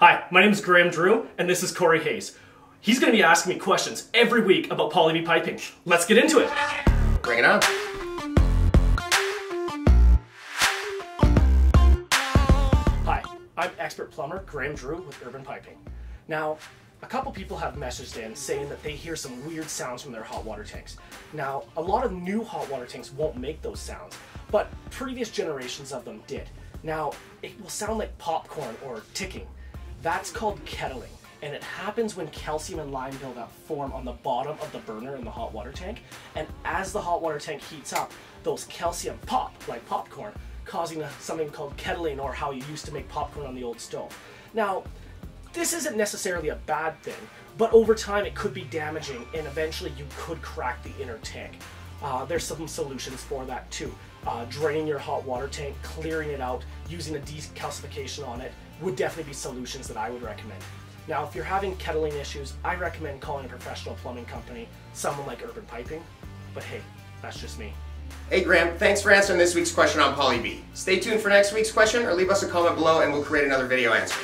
Hi, my name is Graham Drew, and this is Corey Hayes. He's going to be asking me questions every week about Poly B piping. Let's get into it. Bring it on. Hi, I'm expert plumber Graham Drew with Urban Piping. Now, a couple people have messaged in saying that they hear some weird sounds from their hot water tanks. Now, a lot of new hot water tanks won't make those sounds, but previous generations of them did. Now, it will sound like popcorn or ticking. That's called kettling, and it happens when calcium and lime buildup form on the bottom of the burner in the hot water tank, and as the hot water tank heats up, those calcium pop like popcorn, causing something called kettling or how you used to make popcorn on the old stove. Now, this isn't necessarily a bad thing, but over time it could be damaging and eventually you could crack the inner tank. Uh, there's some solutions for that too. Uh, draining your hot water tank, clearing it out, using a decalcification on it would definitely be solutions that I would recommend. Now, if you're having kettling issues, I recommend calling a professional plumbing company, someone like Urban Piping, but hey, that's just me. Hey Graham, thanks for answering this week's question on Poly B. Stay tuned for next week's question or leave us a comment below and we'll create another video answer.